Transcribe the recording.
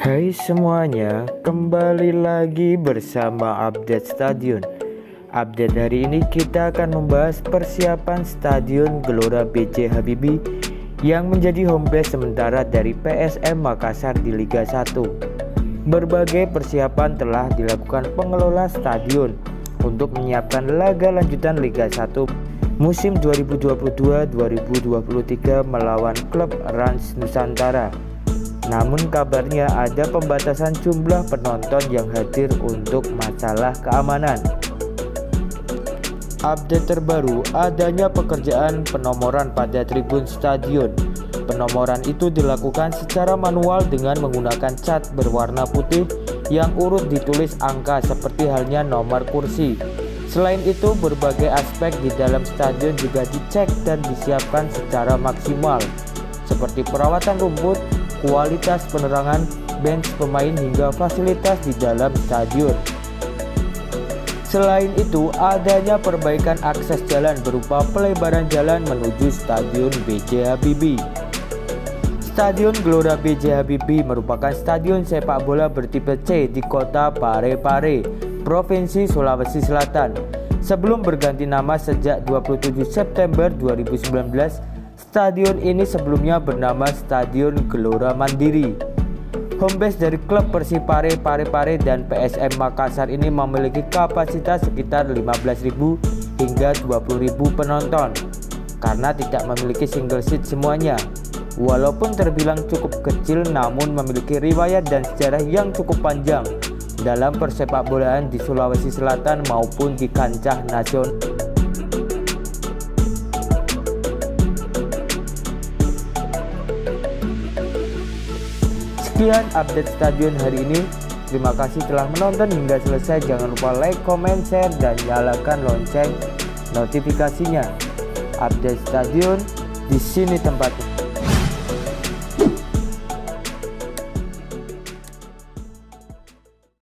Hai semuanya, kembali lagi bersama Update Stadion. Update hari ini kita akan membahas persiapan Stadion Gelora BJ Habibie yang menjadi home base sementara dari PSM Makassar di Liga 1. Berbagai persiapan telah dilakukan pengelola stadion untuk menyiapkan laga lanjutan Liga 1 musim 2022-2023 melawan klub Rans Nusantara. Namun kabarnya ada pembatasan jumlah penonton yang hadir untuk masalah keamanan. Update terbaru, adanya pekerjaan penomoran pada tribun stadion. Penomoran itu dilakukan secara manual dengan menggunakan cat berwarna putih yang urut ditulis angka seperti halnya nomor kursi. Selain itu, berbagai aspek di dalam stadion juga dicek dan disiapkan secara maksimal, seperti perawatan rumput, kualitas penerangan, bench pemain hingga fasilitas di dalam stadion. Selain itu, adanya perbaikan akses jalan berupa pelebaran jalan menuju Stadion BJ Habibie. Stadion Gelora BJ Habibie merupakan stadion sepak bola bertipe C di kota Parepare, Provinsi Sulawesi Selatan. Sebelum berganti nama sejak 27 September 2019 Stadion ini sebelumnya bernama Stadion Gelora Mandiri. Home base dari klub Persipare Parepare dan PSM Makassar ini memiliki kapasitas sekitar 15.000 hingga 20.000 penonton karena tidak memiliki single seat semuanya. Walaupun terbilang cukup kecil namun memiliki riwayat dan sejarah yang cukup panjang dalam persepak bolaan di Sulawesi Selatan maupun di kancah nasional. Sekian update stadion hari ini. Terima kasih telah menonton hingga selesai. Jangan lupa like, comment, share, dan nyalakan lonceng notifikasinya. Update stadion di sini tempatnya.